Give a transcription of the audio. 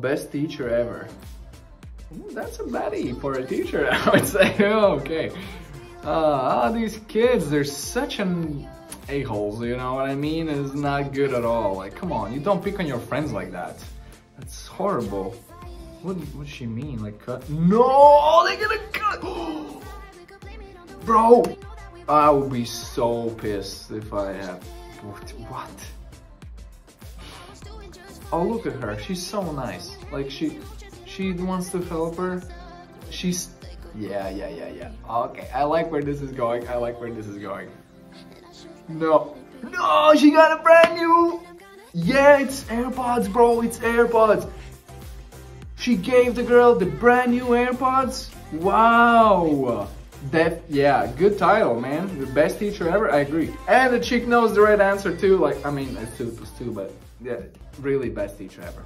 Best teacher ever. That's a baddie for a teacher, I would say. okay. Uh, oh, these kids, they're such an a-holes, you know what I mean? It's not good at all. Like, come on, you don't pick on your friends like that. That's horrible. What what she mean? Like cut? No, they're gonna cut. Bro, I would be so pissed if I have. What? Oh, look at her. She's so nice. Like she, she wants to help her. She's, yeah, yeah, yeah, yeah. Okay, I like where this is going. I like where this is going. No, no, she got a brand new. Yeah, it's AirPods, bro. It's AirPods. She gave the girl the brand new AirPods. Wow. That, yeah, good title, man. The best teacher ever, I agree. And the chick knows the right answer too. Like, I mean, it's two plus two, but yeah, really best teacher ever.